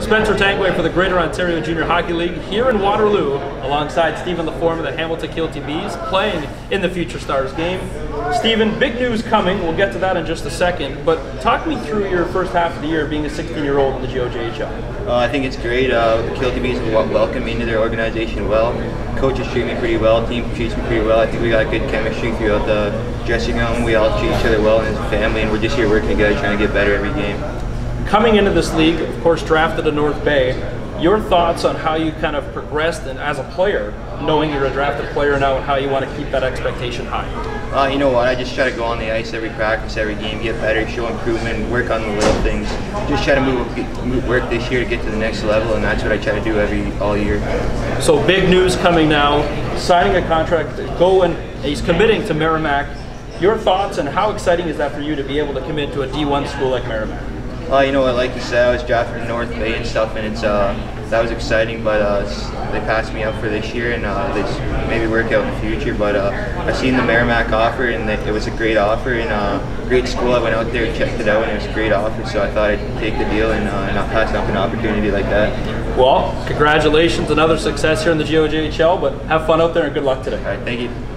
Spencer Tanguay for the Greater Ontario Junior Hockey League here in Waterloo alongside Steven LaForme of the Hamilton Kilty B's playing in the Future Stars game. Steven, big news coming. We'll get to that in just a second. But talk me through your first half of the year being a 16-year-old in the GOJHL. Uh, I think it's great. Uh, the Kilty B's have welcomed me into their organization well. Coaches treat me pretty well. Team treats me pretty well. I think we got good chemistry throughout the dressing room. We all treat each other well as a family, and we're just here working together, trying to get better every game coming into this league, of course, drafted to North Bay. Your thoughts on how you kind of progressed and as a player, knowing you're a drafted player now, and how you want to keep that expectation high? Uh, you know what? I just try to go on the ice every practice, every game, get better, show improvement, work on the little things. Just try to move, move work this year to get to the next level, and that's what I try to do every all year. So big news coming now, signing a contract, go and he's committing to Merrimack. Your thoughts and how exciting is that for you to be able to commit to a D1 school like Merrimack? Uh, you know what, like you said, I was drafted to North Bay and stuff, and it's uh, that was exciting. But uh, they passed me up for this year, and uh, they maybe work out in the future. But uh, I seen the Merrimack offer, and it was a great offer and uh, great school. I went out there checked it out, and it was a great offer. So I thought I'd take the deal and uh, not pass up an opportunity like that. Well, congratulations, another success here in the GOJHL. But have fun out there, and good luck today. All right, thank you.